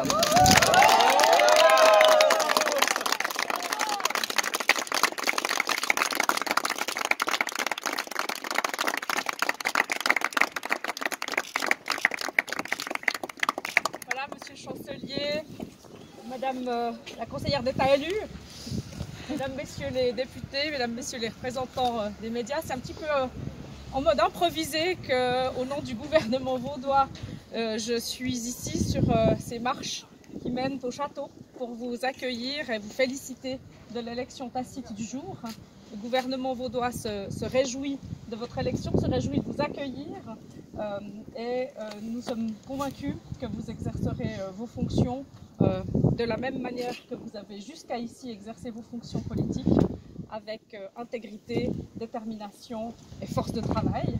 Voilà, monsieur le chancelier, madame euh, la conseillère d'État élue, mesdames, messieurs les députés, mesdames, messieurs les représentants euh, des médias, c'est un petit peu euh, en mode improvisé qu'au nom du gouvernement vaudois, euh, je suis ici sur euh, ces marches qui mènent au château pour vous accueillir et vous féliciter de l'élection tacite du jour. Le gouvernement vaudois se, réjouit de votre élection, se réjouit de vous accueillir euh, et nous sommes convaincus que vous exercerez vos fonctions de la même manière que vous avez jusqu'à ici exercé vos fonctions politiques avec intégrité, détermination et force de travail.